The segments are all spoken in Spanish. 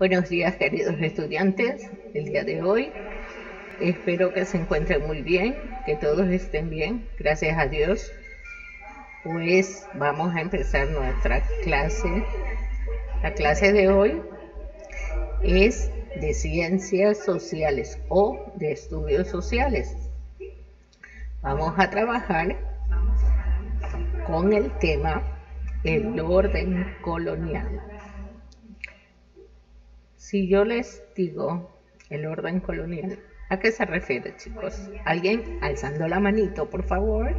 Buenos días queridos estudiantes, el día de hoy espero que se encuentren muy bien, que todos estén bien, gracias a Dios. Pues vamos a empezar nuestra clase. La clase de hoy es de ciencias sociales o de estudios sociales. Vamos a trabajar con el tema el orden colonial. Si yo les digo el orden colonial, ¿a qué se refiere, chicos? ¿Alguien alzando la manito, por favor?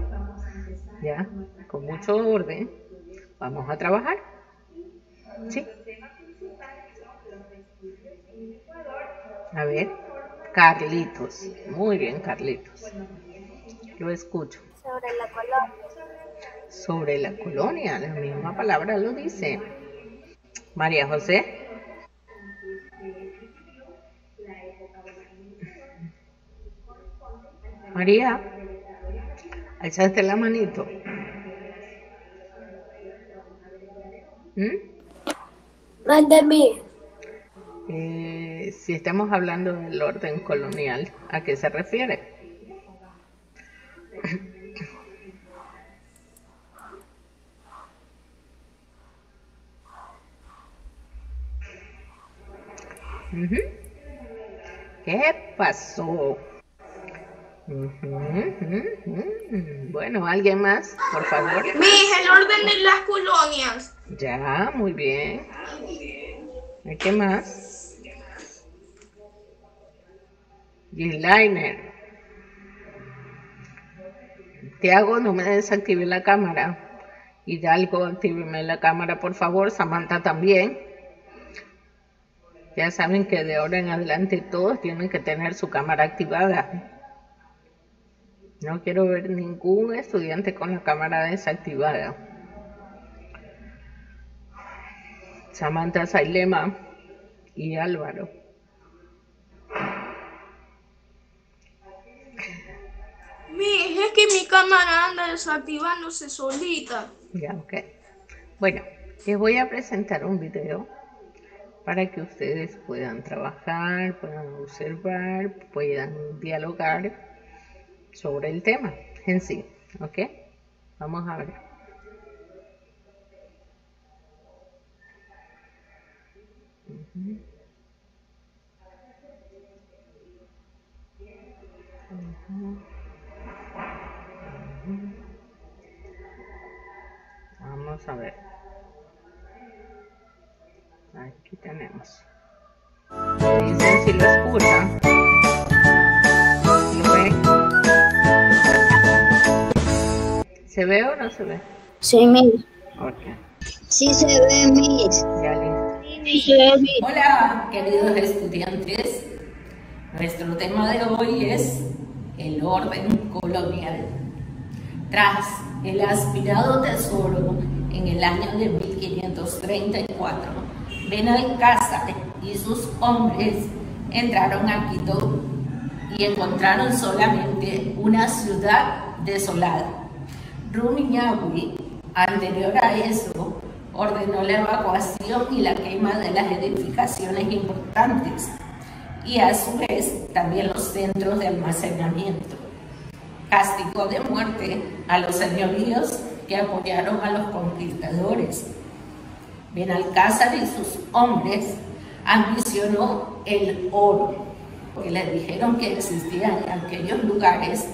Ya, con mucho orden. Vamos a trabajar. ¿Sí? A ver, Carlitos. Muy bien, Carlitos. Lo escucho. Sobre la colonia. Sobre la colonia, la misma palabra lo dice. María José. María, alzaste la manito. ¿Mm? Mándame. Eh, si estamos hablando del orden colonial, ¿a qué se refiere? ¿Qué pasó? Bueno, ¿alguien más? Por favor. Miss, el orden de las colonias. Ya, muy bien. ¿Y ¿Qué más? Gislainer. Tiago, no me desactive la cámara. Hidalgo, actíveme la cámara, por favor. Samantha también. Ya saben que de ahora en adelante todos tienen que tener su cámara activada. No quiero ver ningún estudiante con la cámara desactivada. Samantha Sailema y Álvaro. Miss, es que mi cámara anda desactivándose solita. Ya, ok. Bueno, les voy a presentar un video para que ustedes puedan trabajar, puedan observar, puedan dialogar sobre el tema en sí. ¿Ok? Vamos a ver. Vamos a ver. Aquí tenemos. Dicen si lo escuchan. ¿Se ve o no se ve? Sí, Miss. Ok, Sí se ve, Miss. ya listo. Sí se ve, Miss. Hola, queridos estudiantes. Nuestro tema de hoy es el orden colonial. Tras el aspirado tesoro en el año de 1534, Benalcázar y sus hombres entraron a Quito y encontraron solamente una ciudad desolada. Rumiñahui, anterior a eso, ordenó la evacuación y la quema de las edificaciones importantes y a su vez también los centros de almacenamiento. Castigó de muerte a los señoríos que apoyaron a los conquistadores. Benalcázar y sus hombres ambicionó el oro, porque le dijeron que existía en aquellos lugares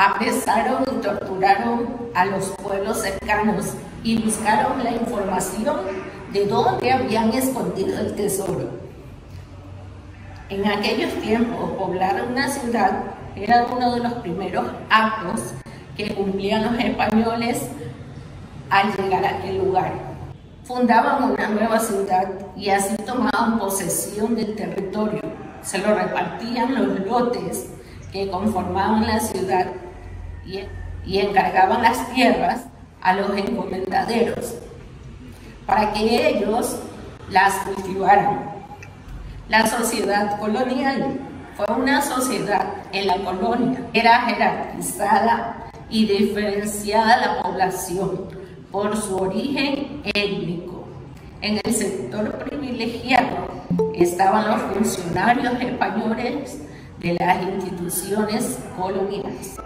apresaron y torturaron a los pueblos cercanos y buscaron la información de dónde habían escondido el tesoro. En aquellos tiempos, poblar una ciudad era uno de los primeros actos que cumplían los españoles al llegar a aquel lugar. Fundaban una nueva ciudad y así tomaban posesión del territorio. Se lo repartían los lotes que conformaban la ciudad y, encargaban las tierras a los encomendaderos para que ellos las cultivaran. La sociedad colonial fue una sociedad en la colonia. Era jerarquizada y diferenciada la población por su origen étnico. En el sector privilegiado estaban los funcionarios españoles de las instituciones coloniales.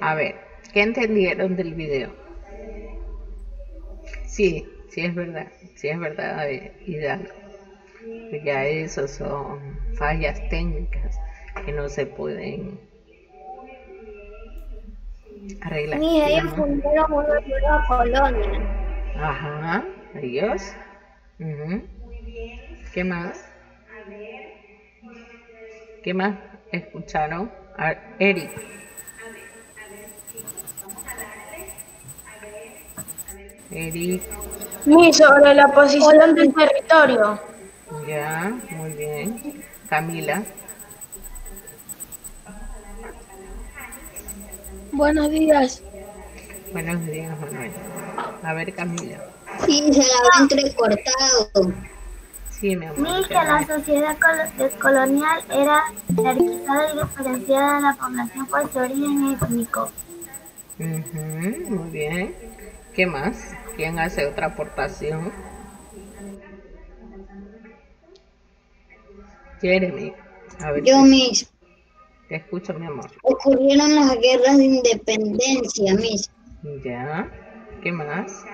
A ver, ¿qué entendieron del video? Sí, sí es verdad, sí es verdad, eh, Hidalgo. Que Ya eso son fallas técnicas que no se pueden arreglar. Mis, ellos digamos. fundaron una nueva colonia. Ajá, ellos. Ujú. ¿Qué más? ¿Qué más escucharon? A- Eric. Eric, Mi, sobre la posición del territorio. ya, muy bien. Camila, Buenos días. buenos días, Manuel. A ver, Camila. Sí, se la ve entrecortado. Sí, mi amor. ¿qué que la sociedad colo- colonial era jerarquizada y diferenciada de la población por su origen étnico. Ujú, muy bien. ¿Qué más? ¿Quién hace otra aportación? Jeremy. A ver, Yo, te, mis, te escucho, mi amor. ocurrieron las guerras de independencia, mis. Ya. ¿Qué más?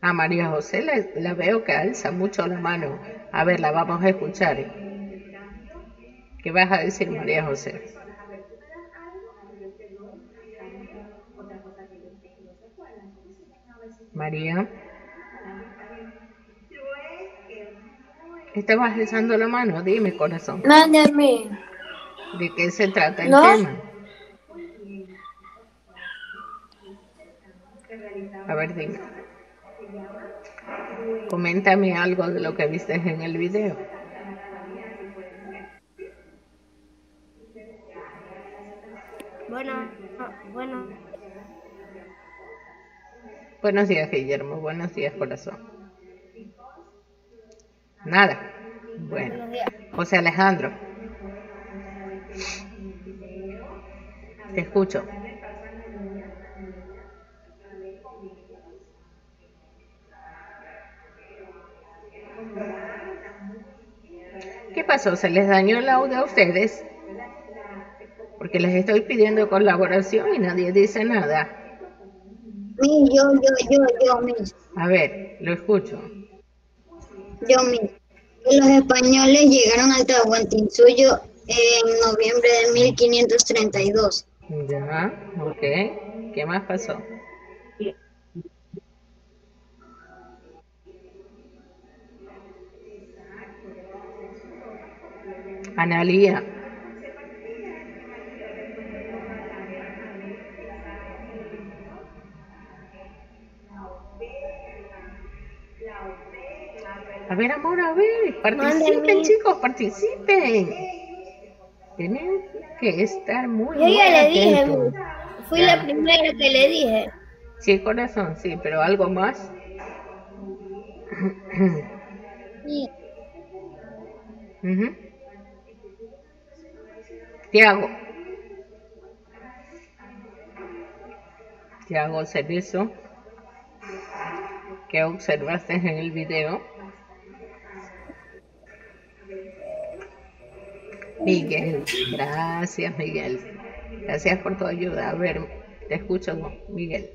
A María José la, la veo que alza mucho la mano. A ver, la vamos a escuchar. ¿Qué vas a decir, María José? María. ¿Estabas alzando la mano? Dime, corazón. No, de mí. ¿De qué se trata el No. tema? A ver, dime. Coméntame algo de lo que viste en el video. Bueno, bueno. Buenos días, Guillermo. Buenos días, corazón. Nada. Bueno. José Alejandro. Te escucho. ¿Qué pasó? ¿Se les dañó el audio a ustedes? Porque les estoy pidiendo colaboración y nadie dice nada. Mis, yo, yo, yo, yo. A ver, lo escucho. Yo, mis. Que los españoles llegaron al Tahuantinsuyo en noviembre de 1532. Ya, ok. ¿Qué más pasó? Analía. A ver, amor, a ver, participen, chicos, participen. Tienen que estar muy, Yo muy ya le dije. Fui Ya. la primera que le dije. Sí, corazón, sí, pero algo más. Sí. Ujú. Tiago. Tiago Cerezo. ¿Qué observaste en el video? Miguel, gracias Miguel. Gracias por tu ayuda. A ver, te escucho, Miguel.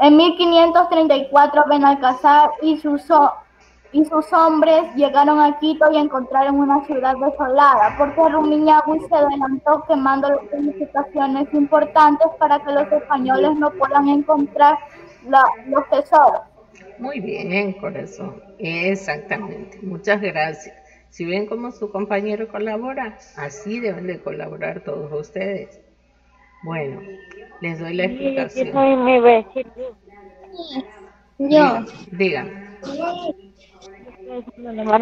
En 1534 Benalcázar y sus, y sus hombres llegaron a Quito y encontraron una ciudad desolada, porque Rumiñahui se adelantó quemando las edificaciones importantes para que los españoles no puedan encontrar la- los tesoros. Muy bien, corazón. Exactamente. Muchas gracias. Si ven cómo su compañero colabora, así deben de colaborar todos ustedes. Bueno, les doy la explicación. mi vecino. Yo. Digan.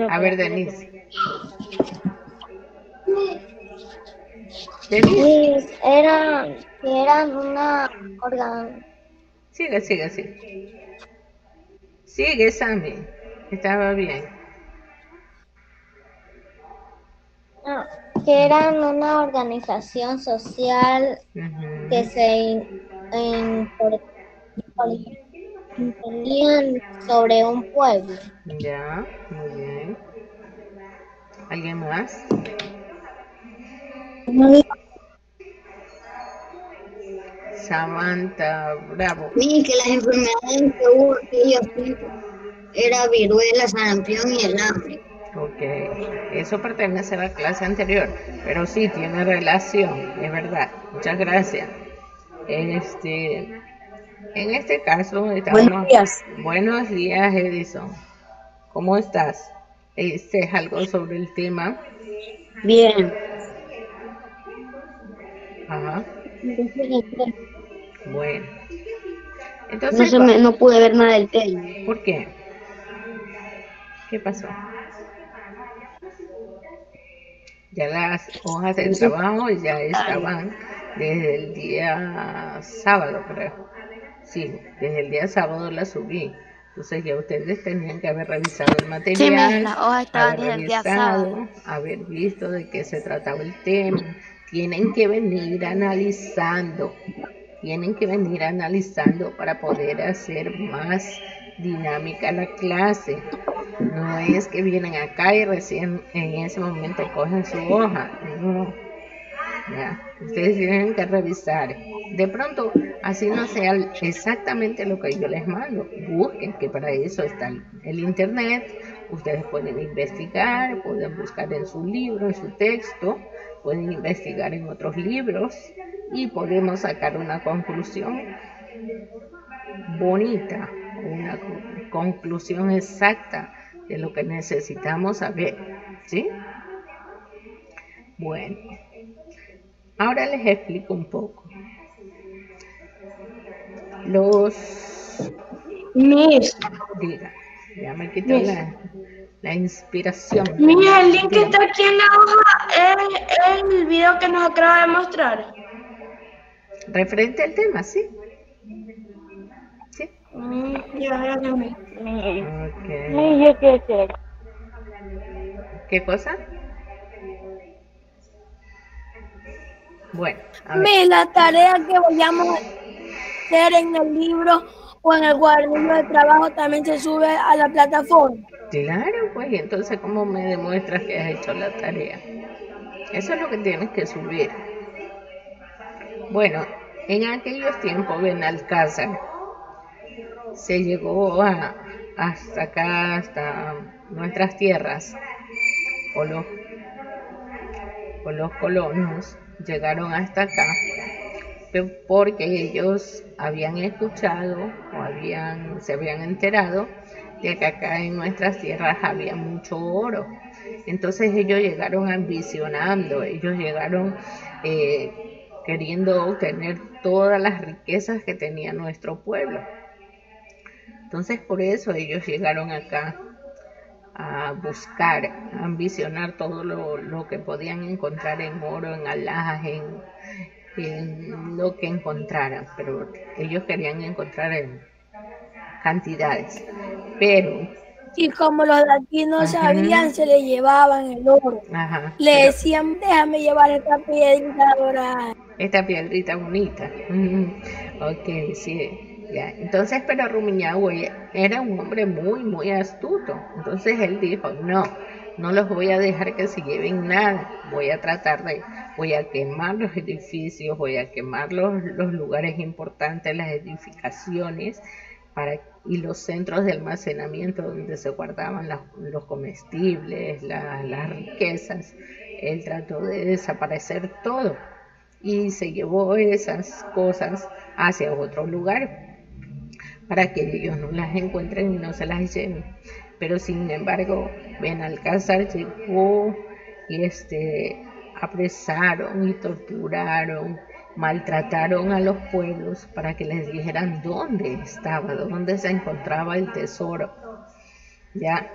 A ver, Denise. Denise, Eran, eran una organ... sigue, sigue, sigue. Sigue, Sammy. Estaba bien. Que eran una organización social que se in- por- intervenían sobre un pueblo. Ya, muy bien. ¿Alguien más? Samantha, bravo. Miren que las enfermedades que hubo aquellos tiempos era viruela, sarampión y el hambre. Ok, eso pertenece a la clase anterior, pero sí tiene relación, es verdad. Muchas gracias. Este, en este caso estamos. Buenos días. Buenos días, Edison. ¿Cómo estás? Este es algo sobre el tema. Bien. Ajá. Bueno. No, Entonces, se me- no pude ver nada del tema. ¿por qué? ¿Qué pasó? Ya las hojas de trabajo ya estaban desde el día sábado, creo. Sí, desde el día sábado las subí. Entonces ya ustedes tenían que haber revisado el material, las hojas estaban haber revisado, haber visto de qué se trataba el tema. Tienen que venir analizando, tienen que venir analizando para poder hacer más dinámica la clase. No es que vienen acá y recién en ese momento cogen su hoja. No. Ustedes tienen que revisar. De pronto, así no sea exactamente lo que yo les mando. Busquen, que para eso está el internet. Ustedes pueden investigar, pueden buscar en su libro, en su texto, pueden investigar en otros libros y podemos sacar una conclusión bonita, una co- conclusión exacta de lo que necesitamos saber. ¿Sí? Bueno, ahora les explico un poco. Los, Miss, diga, ya me quitó la, la inspiración. Miss, el link que está aquí en la hoja es el video que nos acaba de mostrar. Referente al tema, ¿sí? ¿Sí? Mm, Ya, gracias, Miss. Ok. Sí, yo qué sé. ¿Qué cosa? Bueno, a ver. La tarea que vayamos a hacer en el libro o en el cuaderno de trabajo también se sube a la plataforma. Claro, pues, y entonces, ¿cómo me demuestras que has hecho la tarea? Eso es lo que tienes que subir. Bueno, en aquellos tiempos Benalcázar se llegó a, hasta acá, hasta nuestras tierras, o los, o los colonos llegaron hasta acá porque ellos habían escuchado o habían, se habían enterado de que acá en nuestras tierras había mucho oro. Entonces ellos llegaron ambicionando, ellos llegaron eh, queriendo obtener todas las riquezas que tenía nuestro pueblo. Entonces por eso ellos llegaron acá a buscar, a ambicionar todo lo, lo que podían encontrar en oro, en alhajas, en, lo que encontraran, pero ellos querían encontrar en cantidades. Pero, Y como los de aquí no Ajá. sabían, se le llevaban el oro. ajá, Le pero decían, déjame llevar esta piedrita dorada. esta piedrita bonita. Ok, sí. Ya. Entonces, pero Rumiñahui era un hombre muy, muy astuto. Entonces él dijo, no, no los voy a dejar que se lleven nada. Voy a tratar de, voy a quemar los edificios, voy a quemar los, los lugares importantes, las edificaciones para, y los centros de almacenamiento donde se guardaban los comestibles, la- las riquezas. Él trató de desaparecer todo y se llevó esas cosas hacia otro lugar para que ellos no las encuentren y no se las lleven. Pero sin embargo, Benalcázar llegó y este apresaron y torturaron, maltrataron a los pueblos para que les dijeran dónde estaba, dónde se encontraba el tesoro. Ya.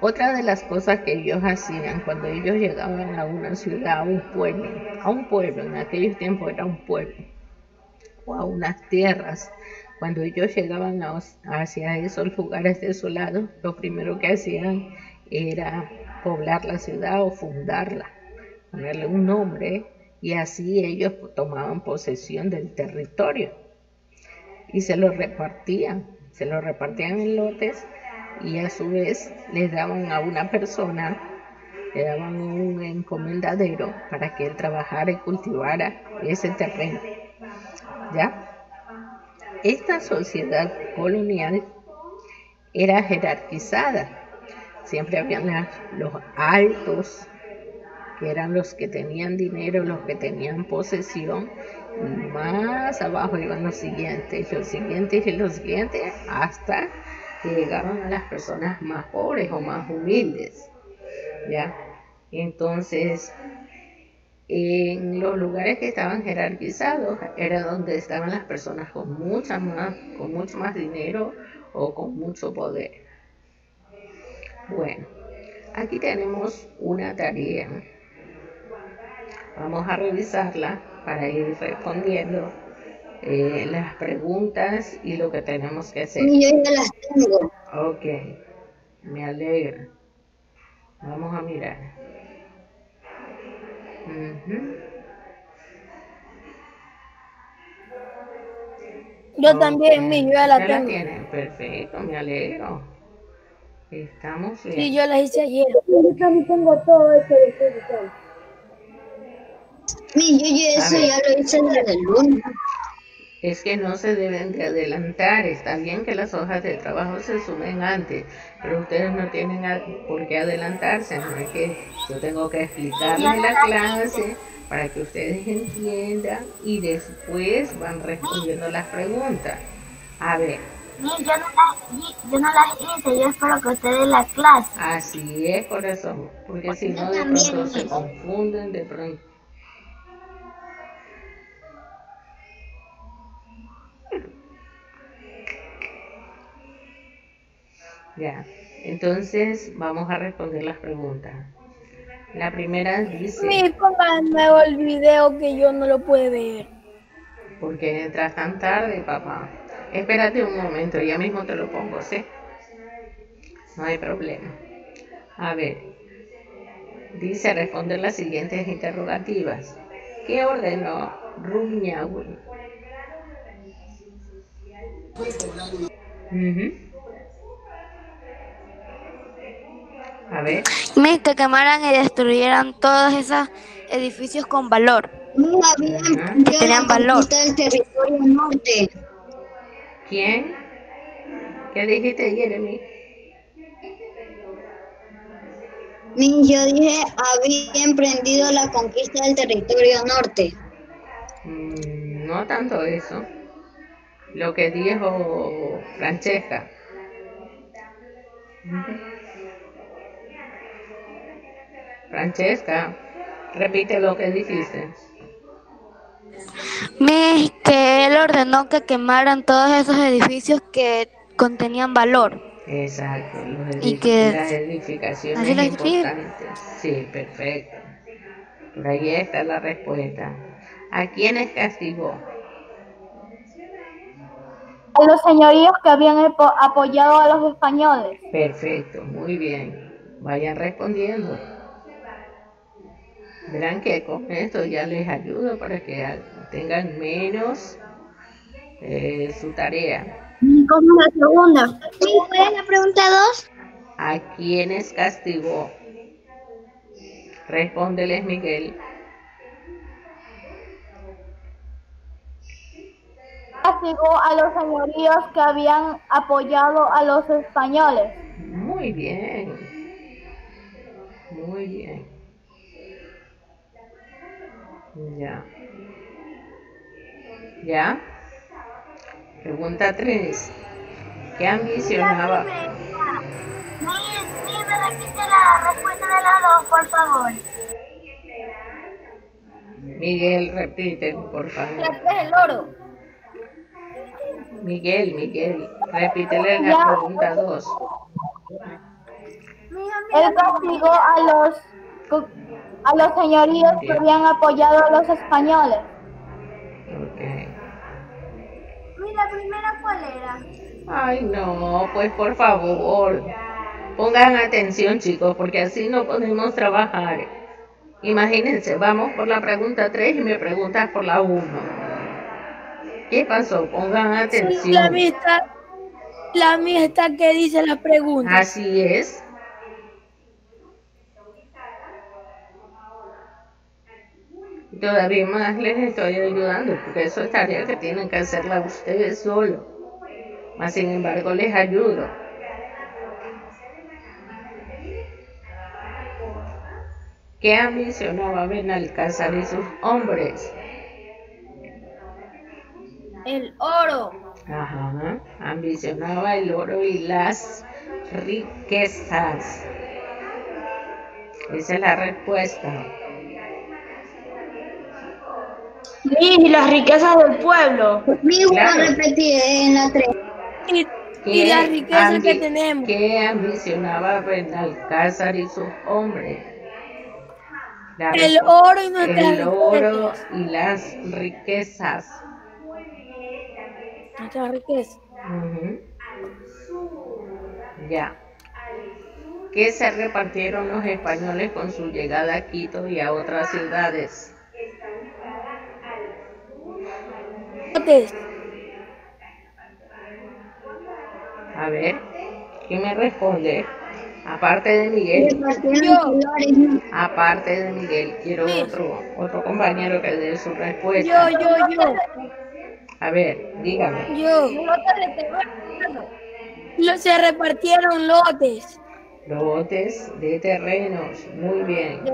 Otra de las cosas que ellos hacían cuando ellos llegaban a una ciudad, a un pueblo, a un pueblo, en aquellos tiempos era un pueblo, o a unas tierras, Cuando ellos llegaban a- hacia esos lugares desolados, lo primero que hacían era poblar la ciudad o fundarla, ponerle un nombre y así ellos tomaban posesión del territorio y se lo repartían, se lo repartían en lotes y a su vez les daban a una persona, le daban un encomendadero para que él trabajara y cultivara ese terreno. ¿Ya? Esta sociedad colonial era jerarquizada. Siempre habían los altos, que eran los que tenían dinero, los que tenían posesión, más abajo iban los siguientes, los siguientes y los siguientes, hasta que llegaban a las personas más pobres o más humildes. ¿Ya? Entonces, en los lugares que estaban jerarquizados era donde estaban las personas con mucha más, con mucho más dinero o con mucho poder. Bueno, aquí tenemos una tarea. Vamos a revisarla para ir respondiendo eh, las preguntas y lo que tenemos que hacer. Yo ya las tengo. Ok, me alegra. Vamos a mirar. Yo también, mi, yo ya la ¿ya tengo. tienen? Perfecto, me alegro. Estamos bien. Sí, yo las hice ayer. Mi, yo, yo eso ya lo hice desde el lunes. Es que no se deben de adelantar. Está bien que las hojas de trabajo se sumen antes, pero ustedes no tienen por qué adelantarse. No es que yo tengo que explicarles la clase para que ustedes entiendan y después van respondiendo las preguntas. A ver, yo no las, yo no las hice, yo espero que ustedes la clase. así es, corazón, porque si no de pronto se confunden, de pronto. Ya, entonces vamos a responder las preguntas. La primera dice, Mi, pónganme el video que yo no lo puedo ver. ¿por qué entras tan tarde, papá? Espérate un momento, ya mismo te lo pongo, ¿sí? No hay problema. A ver, dice responder las siguientes interrogativas. ¿Qué ordenó Rumiñahui? Ujú. A ver, que quemaran y destruyeran todos esos edificios con valor. Mi, había Ajá. emprendido tenían la valor. conquista del territorio norte. ¿quién? ¿Qué dijiste, Jeremy? Yo dije, había emprendido la conquista del territorio norte. Mm, no tanto eso. Lo que dijo Francesca. Francesca, repite lo que dijiste. Mi, que él ordenó que quemaran todos esos edificios que contenían valor. Exacto, los Y que- las edificaciones ¿Así importantes. Sí, perfecto. Por ahí está la respuesta. ¿A quiénes castigó? A los señoríos que habían apo- apoyado a los españoles. Perfecto, muy bien. Vayan respondiendo. Verán que con esto ya les ayuda para que tengan menos eh, su tarea. Mi, ¿cómo la segunda? Mi, ¿cuál es la pregunta 2? ¿A quiénes castigó? Respóndeles, Miguel. Castigó a los señoríos que habían apoyado a los españoles. Muy bien. Muy bien. Ya. ¿Ya? Pregunta 3. ¿Qué ambicionaba? Mi, mi, me repite la respuesta de las dos, por favor. Miguel, repite, por favor. Este es el oro. Miguel, Miguel, repítele la Ya. pregunta 2. Él castigó a los a los señoríos que habían apoyado a los españoles. Ok. Mi, la primera cuál era? Ay, no, pues por favor, pongan atención chicos, porque así no podemos trabajar. Imagínense, vamos por la pregunta 3 y me preguntas por la 1. ¿Qué pasó? Pongan La atención. amistad, la amistad que dice las preguntas. Así es. Todavía más les estoy ayudando, porque eso es tarea que tienen que hacerla ustedes solos. Mas sin embargo les ayudo. ¿Qué ambicionaba Benalcázar y sus hombres? El oro. Ajá, ambicionaba el oro y las riquezas. Esa es la respuesta. Y las riquezas del pueblo. Mi Claro. repetir en la 3. Y, y la riqueza que tenemos. ¿Qué ambicionaba Benalcázar y sus hombres? La El oro y nuestras el oro riquezas. y las riquezas. Nuestras riquezas. Ujú. Ya. ¿Qué se repartieron los españoles con su llegada a Quito y a otras ciudades? Lotes. A ver, ¿quién me responde? Aparte de Miguel, Yo. aparte de Miguel, quiero Sí. otro, otro compañero que dé su respuesta. Yo, yo, yo. A ver, dígame. Yo. Lo- se repartieron lotes. Lotes de terrenos, muy bien.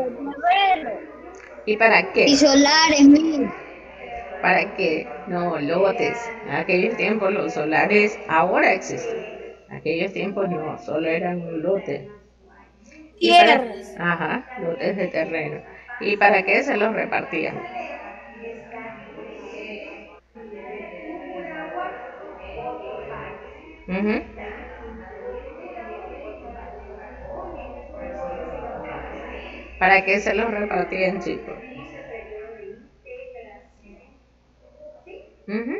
¿Y para qué? Y solares, mi. ¿Para qué? No, lotes. En aquellos tiempos los solares ahora existen. En aquellos tiempos no, solo eran un lote. ¿Y para- Tierras. Ajá, lotes de terreno. ¿Y para qué se los repartían? Ujú. ¿Para qué se los repartían, chicos? Ujú.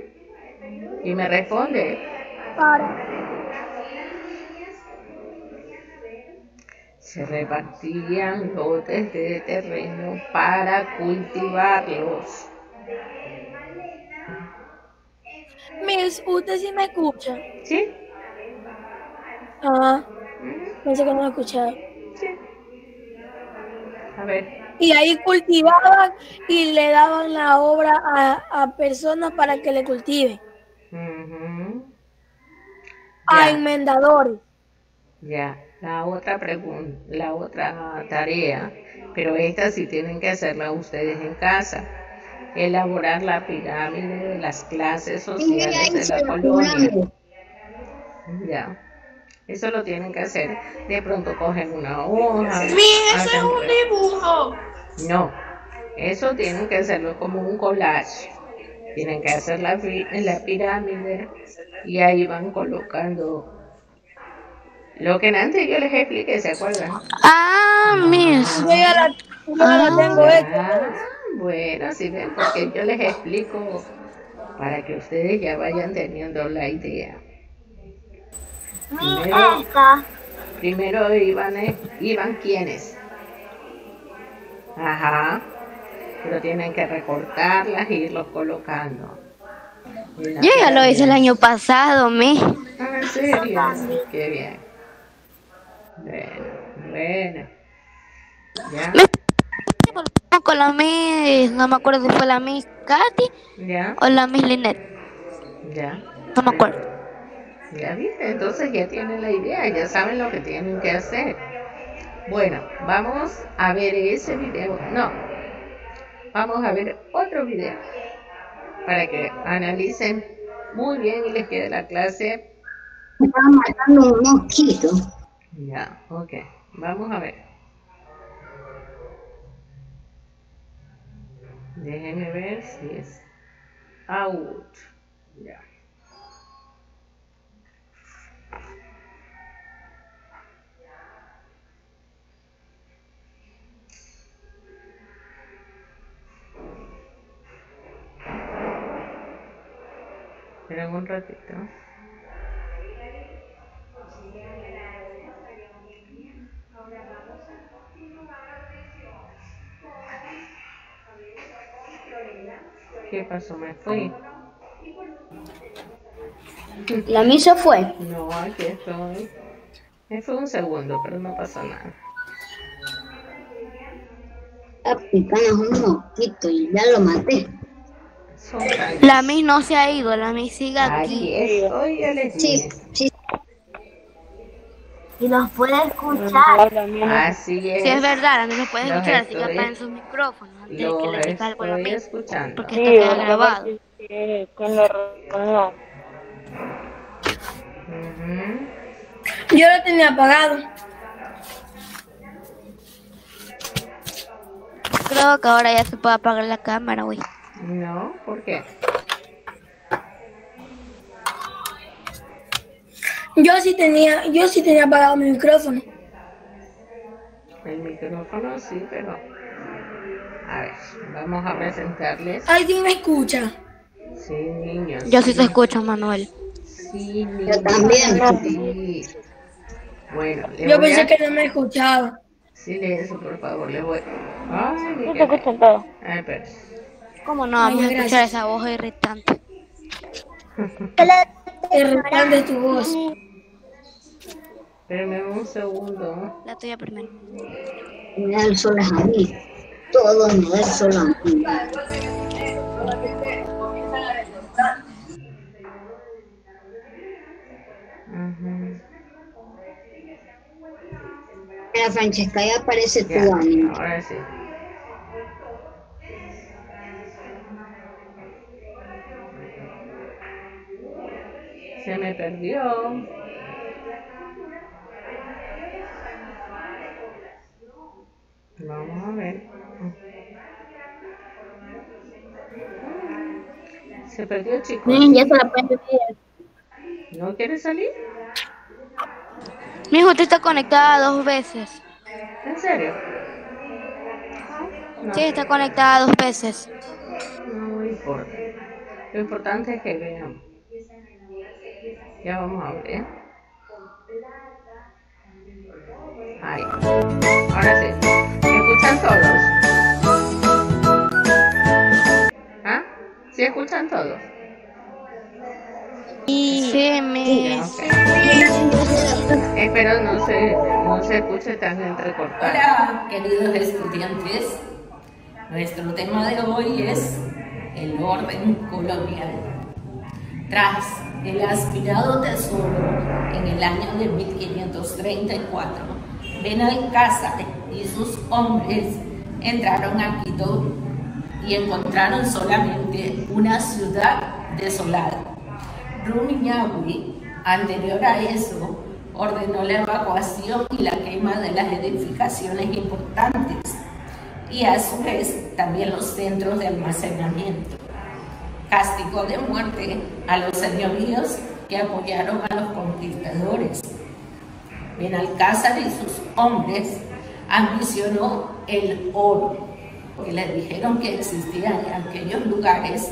Y me responde, Para. se repartían lotes de terreno para cultivarlos. Miss, usted sí me escucha. ¿Sí? Ah, Ujú, pensé que no me escuchaba. Sí. A ver, Y ahí cultivaban y le daban la obra a, a personas para que le cultiven. A Ya. enmendadores. Ya, la otra pregunta, la otra tarea, pero esta sí tienen que hacerla ustedes en casa. Elaborar la pirámide de las clases sociales de la colonia. Ya. Eso lo tienen que hacer. De pronto cogen una hoja. Mi, eso es un dibujo. No, eso tienen que hacerlo como un collage. Tienen que hacer la, la pirámide y ahí van colocando lo que antes yo les expliqué, ¿se acuerdan? Ah, Miss. Yo ya la, yo ya la tengo hecha. Ah, bueno, sí ven, porque yo les explico para que ustedes ya vayan teniendo la idea. Mi Primero, primero iban, eh, iban quienes. Ajá. Pero tienen que recortarlas e irlos colocando. Yo ya lo hice el año pasado, Miss. Ah, ¿en serio? Qué bien. Bueno, bueno. ¿Ya? Con la Miss, no me acuerdo si fue la Miss Katy ¿Ya? o la Miss Linet. ¿Ya? No me acuerdo. Ya viste, entonces ya tienen la idea, ya saben lo que tienen que hacer. Bueno, vamos a ver ese video. No, vamos a ver otro video para que analicen muy bien y les quede la clase. Estaba matando un mosquito. Ya, ok, vamos a ver. Déjenme ver si es out. Ya. Esperen un ratito. ¿Qué pasó? Me fui. La misa fue. No, aquí estoy. Me fue un segundo, pero no pasa nada. Está picando un mosquito y ya lo maté. La Miss no se ha ido, la Miss sigue Aquí estoy, Sí, sí. Y los puede escuchar. Así es. Sí, es verdad, la Miss no puede Los escuchar, así que apaguen sus micrófonos antes de que le diga algo a la estoy Miss. escuchando. Porque esto queda grabado. Ujú. Yo lo tenía apagado. Creo que ahora ya se puede apagar la cámara, güey. No, ¿por qué? Yo sí tenía, yo sí tenía apagado mi micrófono. El micrófono sí, pero... A ver, vamos a presentarles. ¿Alguien me escucha? Sí, niños. Yo sí te escucho, Manuel. Sí, niños. también. Sí. Bueno, le Yo pensé a... que no me escuchaba. Silencio, por favor, le voy... Ay, Yo te en todo. Ay, pero... ¿Cómo no vamos a Ay, escuchar esa voz irritante? Te responde tu voz. Espérame un segundo. La tuya primero. El sol a mí. Todo me da el sol a mí. Mira, Francesca, ya aparece tu ánimo. ahora sí. Se me perdió. Vamos a ver. Se perdió, chicos. Miren, ya se la. ¿No quiere salir? Mi hijo, usted está conectada dos veces. ¿En serio? No, Sí, está conectada dos veces. no importa. Lo importante es que vean. Ya vamos a ver. Ahí. Ahora sí. ¿Me escuchan todos? ¿Ah? ¿Sí escuchan todos? Sí, Ya, mi. ok. Espero no se, no se escuche tan entrecortado. Hola, queridos estudiantes. Nuestro tema de hoy es el orden colonial. Tras el aspirado tesoro en el año de 1534, Benalcázar y sus hombres entraron a Quito y encontraron solamente una ciudad desolada. Rumiñahui, anterior a eso, ordenó la evacuación y la quema de las edificaciones importantes y a su vez también los centros de almacenamiento. Castigó de muerte a los señoríos que apoyaron a los conquistadores. Benalcázar y sus hombres ambicionó el oro, porque le dijeron que existía en aquellos lugares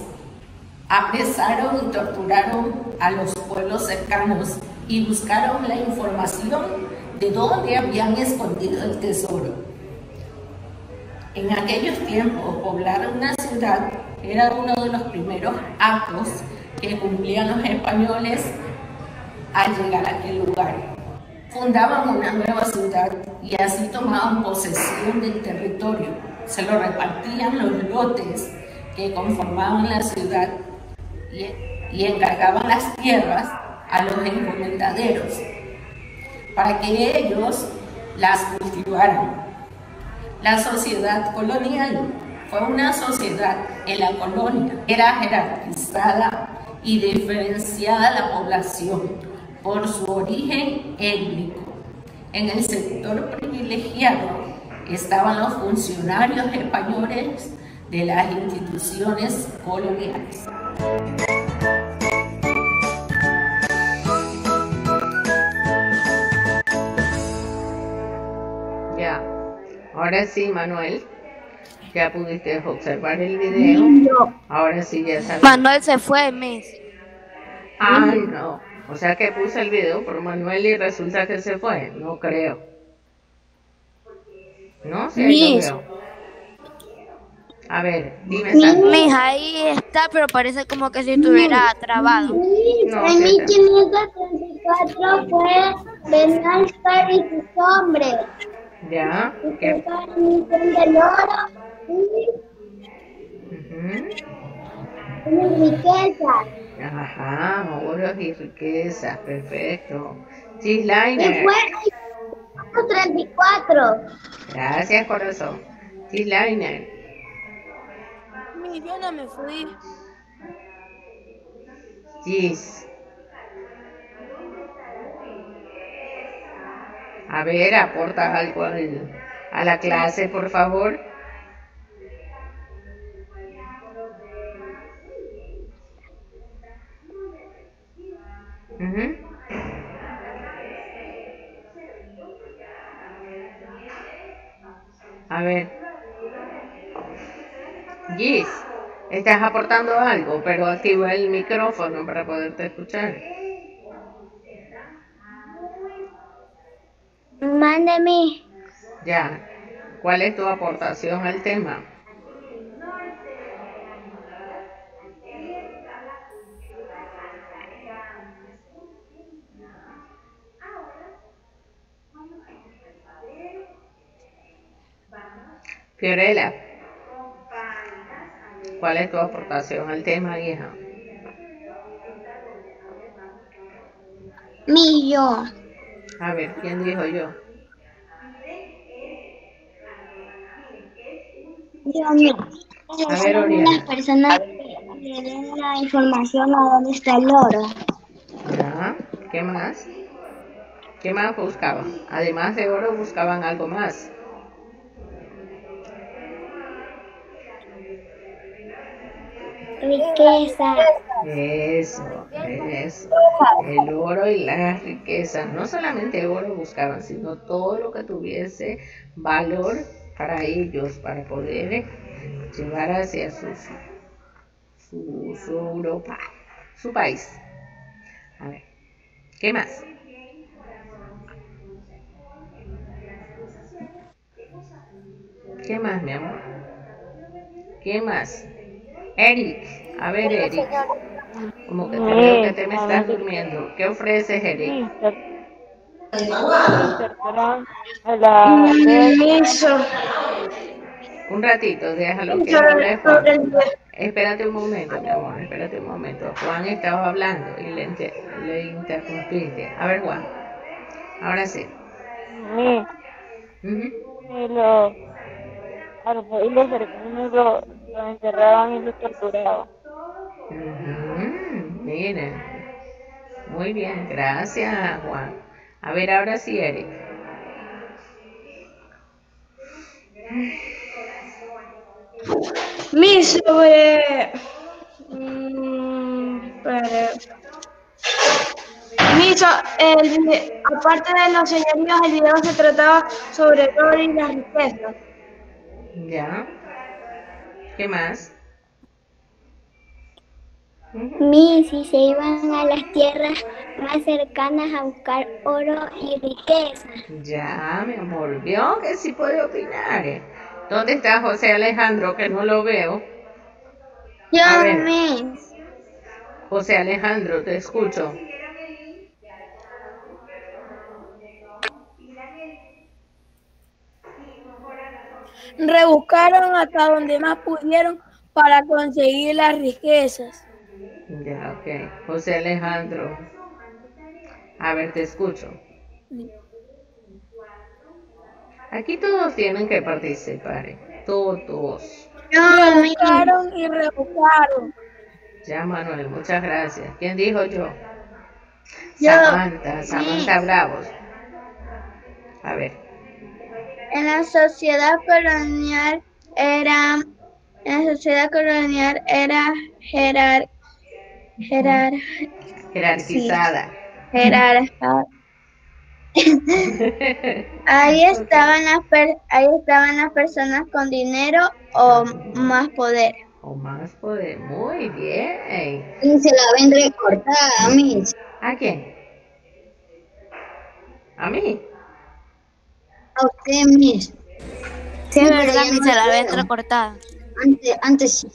apresaron y torturaron a los pueblos cercanos y buscaron la información de dónde habían escondido el tesoro. En aquellos tiempos, poblar una ciudad era uno de los primeros actos que cumplían los españoles al llegar a aquel lugar. Fundaban una nueva ciudad y así tomaban posesión del territorio. Se lo repartían los lotes que conformaban la ciudad y, encargaban las tierras a los encomendaderos para que ellos las cultivaran. La sociedad colonial fue una sociedad en la colonia. Era jerarquizada y diferenciada la población por su origen étnico. En el sector privilegiado estaban los funcionarios españoles de las instituciones coloniales. Ahora sí, Manuel. Ya pudiste observar el video. Ahora sí ya sabes. Manuel se fue, Miss. Ay, no. O sea que puse el video por Manuel y resulta que se fue. No creo. No sé, veo. A ver, dime. Mija, ahí está, pero parece como que si estuviera trabado. No, en sí, sí. 1534 fue Benalcázar y sus hombres. Ya. que tienen riquezas. Ajá, oros y riquezas, perfecto. Fue en 34. gracias corazón. Gislainer, Miss, yo no me fui. Gis. A ver, aporta algo al- a la clase, por favor. Ujú. A ver. Gis, estás aportando algo, pero activa el micrófono para poderte escuchar. Mándeme. Ya. ¿Cuál es tu aportación al tema? Fiorella, ¿cuál es tu aportación al tema, hija? Mi yo. A ver, ¿quién dijo yo? A ver, Oriana. Las personas que le den la información a dónde está el oro. ¿qué más? ¿Qué más buscaban? Además de oro, buscaban algo más. Riqueza. Eso, eso. El oro y las riquezas. No solamente oro buscaban, sino todo lo que tuviese valor para ellos, para poder llevar hacia sus, su, su Europa, su país. A ver, ¿qué más? ¿Qué más, mi amor? ¿Qué más? Eric, a ver, Eric. Como que te veo que te me estás durmiendo. ¿Qué ofreces, Eric? Un ratito, déjalo que hable. Espérate un momento, mi amor, espérate un momento. Juan estaba hablando y le, inter- le interrumpiste. A ver, Juan. Ahora sí. Ujú. y los y los cercanos lo, lo encerraban y lo torturaban. Ujú, Miren. Muy bien, gracias, Juan. A ver, ahora sí, Eric. Mi sobre. mm, espere. Mi so- el aparte de los señoríos, el video se trataba sobre el oro y las riquezas. ¿Ya? ¿Qué más? Mi, si se iban a las tierras más cercanas a buscar oro y riqueza. Ya, mi amor, vio que sí puede opinar. eh. ¿Dónde está José Alejandro? Que no lo veo. Yo, A ver. Miss. José Alejandro, te escucho. Rebuscaron hasta donde más pudieron para conseguir las riquezas. Ya, ok. José Alejandro. A ver, te escucho. Aquí todos tienen que participar. eh. Todos. Rebuscaron y rebuscaron. Ya, Manuel, muchas gracias. ¿Quién dijo yo? Yo. Samantha, Samantha Bravos. A ver. En la sociedad colonial era, en la sociedad colonial era jerar, jerar, Jerarquizada. jerarca- ahí estaban las per- ahí estaban las personas con dinero o más poder. o más poder. Muy bien. Y se la ven recortada, mis. ¿A quién? ¿A mí? A usted, mis. Sí, es verdad, se la me ve acuerdo. entrecortada. Antes, antes sí.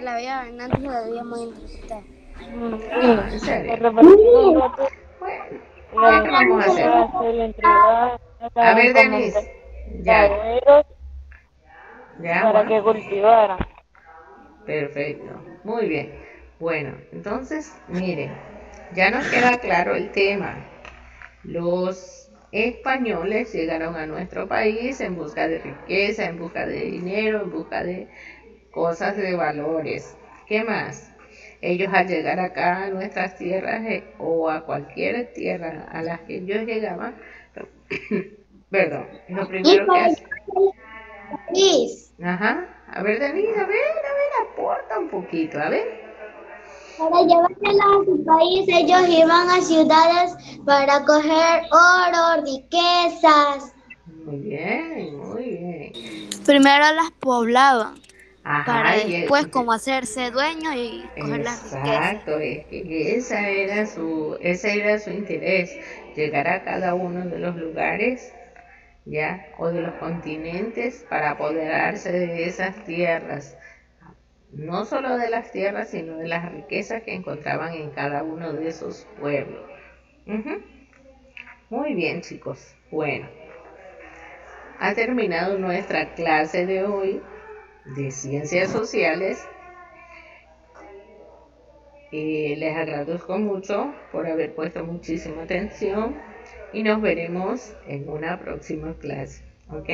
Se la veía, antes se la veía muy entrecortada. ¿En serio? Bueno, ¿qué vamos a hacer? A ver, Denise. Ya, ya. para que cultivaran. Perfecto, muy bien. Bueno, entonces, miren, ya nos queda claro el tema. Los españoles llegaron a nuestro país en busca de riqueza, en busca de dinero, en busca de cosas de valores. ¿Qué más? Ellos al llegar acá a nuestras tierras eh, o a cualquier tierra a las que ellos llegaban, perdón, lo primero que. Liz, Ajá. A ver, Denise, a ver, a ver, aporta un poquito, a ver. para llevárselas a su país, ellos iban a ciudades para coger oro, riquezas. Muy bien, muy bien. Primero las poblaban Ajá, para el- después como hacerse dueños y coger las riquezas. Exacto, es que esa era su, ese era su interés, llegar a cada uno de los lugares, ya, o de los continentes para apoderarse de esas tierras, no solo de las tierras, sino de las riquezas que encontraban en cada uno de esos pueblos. Muy bien, chicos. Bueno, ha terminado nuestra clase de hoy de ciencias sociales. Eh, les agradezco mucho por haber puesto muchísima atención y nos veremos en una próxima clase. ¿Ok?